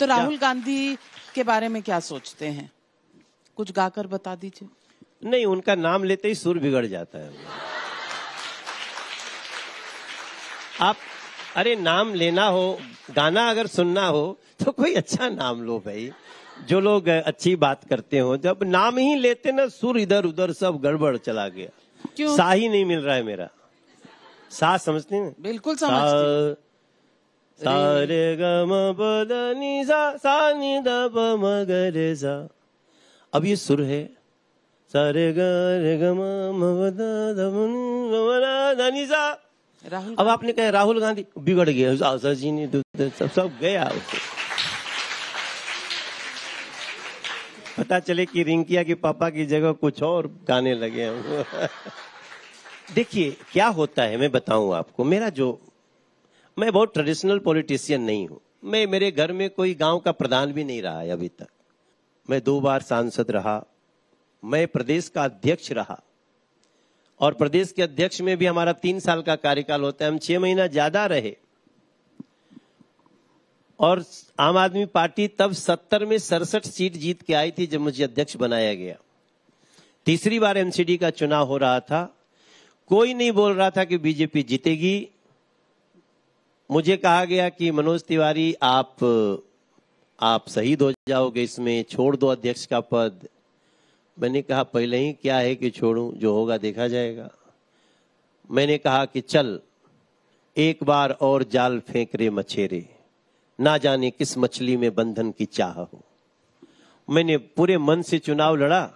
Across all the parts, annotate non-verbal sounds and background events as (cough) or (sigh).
तो राहुल गांधी के बारे में क्या सोचते हैं? कुछ गाकर बता दीजिए। नहीं उनका नाम लेते ही सुर बिगड़ जाता है। आप अरे नाम लेना हो गाना अगर सुनना हो तो कोई अच्छा नाम लो भाई। जो लोग अच्छी बात करते हो जब नाम ही लेते ना सुर इधर उधर सब गड़बड़ चला गया। क्यों? सा ही नहीं मिल रहा है मेरा। सा समझते हैं? बिल्कुल समझती सा रे ग म प द नि सा सा नि द प म ग रे सा अब ये सुर है। सारे ग रे ग म म प द द म नि म म द द नि सा अब आपने कहा राहुल गांधी बिगड़ गया सा जी ने दु- दु- सब सब गया उससे पता चले कि रिंकिया के पापा की जगह कुछ और गाने लगे हम (laughs) देखिए क्या होता है मैं बताऊँ आपको। मेरा जो मैं बहुत ट्रेडिशनल पॉलिटिशियन नहीं हूँ। मैं, मेरे घर में कोई गाँव का प्रधान भी नहीं रहा है अभी तक। मैं दो बार सांसद रहा। मैं प्रदेश का अध्यक्ष रहा। और प्रदेश के अध्यक्ष में भी हमारा तीन साल का कार्यकाल होता है। हम छह महीना ज़्यादा रहे। और आम आदमी पार्टी तब सत्तर में सड़सठ सीट जीत के आई थी जब मुझे अध्यक्ष बनाया गया। तीसरी बार एमसीडी का चुनाव हो रहा था। कोई नहीं बोल रहा था कि बीजेपी जीतेगी। मुझे कहा गया कि मनोज तिवारी आप आप शहीद हो जाओगे इसमें छोड़ दो अध्यक्ष का पद। मैंने कहा पहले ही क्या है कि छोड़ूं? जो होगा देखा जाएगा। मैंने कहा कि चल एक बार और जाल फेंक रे मछेरे ना जाने किस मछली में बंधन की चाह हो। मैंने पूरे मन से चुनाव लड़ा।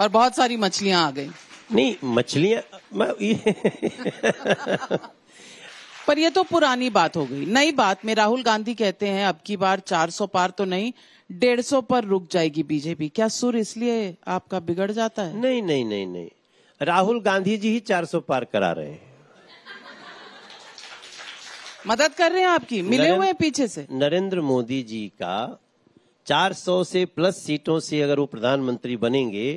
और बहुत सारी मछलियाँ आ गई। नहीं मछलियाँ मैं ये (laughs) पर ये तो पुरानी बात हो गई। नई बात में राहुल गांधी कहते हैं अब की बार 400 पार तो नहीं 150 पर रुक जाएगी बीजेपी। क्या सुर इसलिए आपका बिगड़ जाता है? नहीं नहीं नहीं नहीं। राहुल गांधी जी ही 400 पार करा रहे हैं। मदद कर रहे हैं आपकी? मिले हुए हैं पीछे से? नरेंद्र मोदी जी का 400 से प्लस सीटों से अगर वो प्रधानमंत्री बनेंगे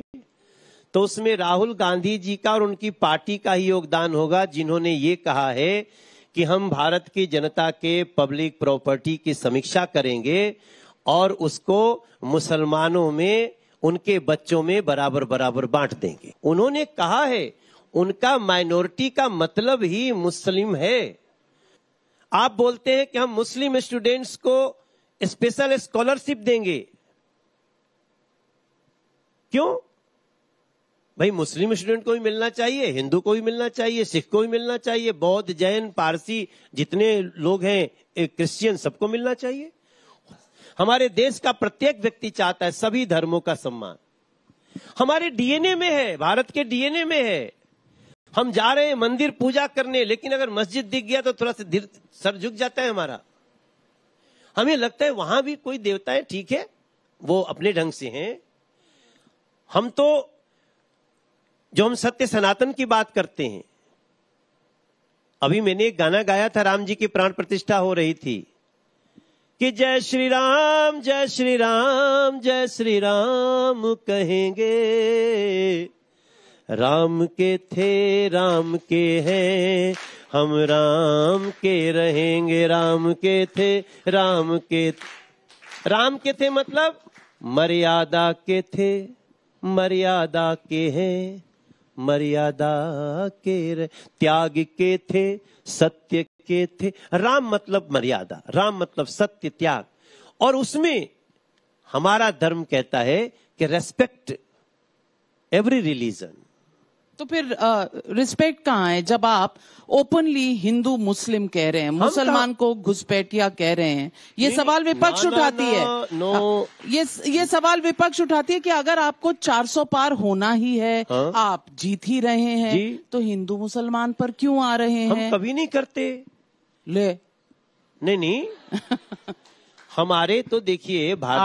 तो उसमें राहुल गांधी जी का और उनकी पार्टी का ही योगदान होगा जिन्होंने ये कहा है कि हम भारत की जनता के पब्लिक प्रॉपर्टी की समीक्षा करेंगे और उसको मुसलमानों में, उनके बच्चों में बराबर बराबर बांट देंगे। उन्होंने कहा है, उनका माइनॉरिटी का मतलब ही मुस्लिम है। आप बोलते हैं कि हम मुस्लिम स्टूडेंट्स को स्पेशल स्कॉलरशिप देंगे। क्यों? भाई, मुस्लिम स्टूडेंट को भी मिलना चाहिए, हिंदू को भी मिलना चाहिए, सिख को भी मिलना चाहिए, बौद्ध, जैन, पारसी, जितने लोग हैं क्रिश्चियन, सबको मिलना चाहिए। हमारे देश का प्रत्येक व्यक्ति चाहता है सभी धर्मों का सम्मान। हमारे डीएनए में है, भारत के डीएनए में है। हम जा रहे हैं मंदिर पूजा करने, लेकिन अगर मस्जिद दिख गया तो थोड़ा सा सर झुक जाता है हमारा। हमें लगता है वहाँ भी कोई देवताएँ ठीक है, वो अपने ढंग से हैं। हम तो जो हम सत्य सनातन की बात करते हैं। अभी मैंने एक गाना गाया था, राम जी की प्राण प्रतिष्ठा हो रही थी। कि जय श्री राम, जय श्री राम, जय श्री राम कहेंगे। राम के थे, राम के हैं, हम राम के रहेंगे। राम के थे, राम के राम के थे मतलब मर्यादा के थे, मर्यादा के हैं। मर्यादा के त्याग के थे, सत्य के थे। राम मतलब मर्यादा, राम मतलब सत्य त्याग। और उसमें हमारा धर्म कहता है कि रेस्पेक्ट एवरी रिलीजन तो फिर रिस्पेक्ट कहाँ है जब आप ओपनली हिंदू मुस्लिम कह रहे हैं मुसलमान को घुसपैठिया कह रहे हैं ये सवाल विपक्ष ना, उठाती ना, है नो। हाँ, ये ये सवाल विपक्ष उठाती है कि अगर आपको 400 पार होना ही है हाँ। आप जीत ही रहे हैं जी। तो हिंदू मुसलमान पर क्यों आ रहे हैं हम कभी नहीं करते ले नहीं नहीं (laughs) हमारे तो देखिए भारत